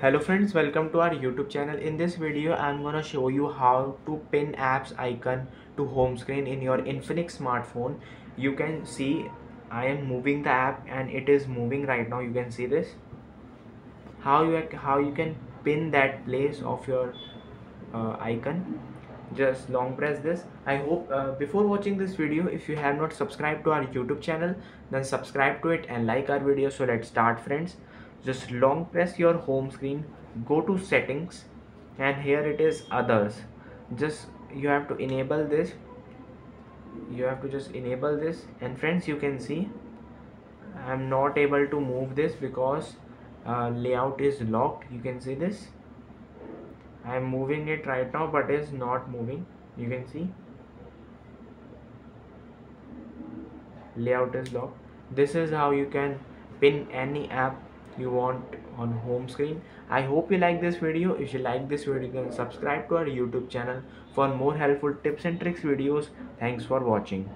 hello friends welcome to our youtube channel. In this video i'm gonna show you how to pin apps icon to home screen in your infinix smartphone. You can see i am moving the app and it is moving right now. You can see this. How you how you can pin that place of your uh, icon. Just long press this. I hope uh, before watching this video if you have not subscribed to our youtube channel then subscribe to it and like our video. So let's start friends just long press your home screen go to settings and here it is others. Just you have to enable this. You have to just enable this. And friends you can see i'm not able to move this because uh, layout is locked. You can see this. I'm moving it right now but it's not moving. You can see. Layout is locked. This is how you can pin any app you want on home screen. I hope you like this video. If you like this video then subscribe to our youtube channel for more helpful tips and tricks videos. Thanks for watching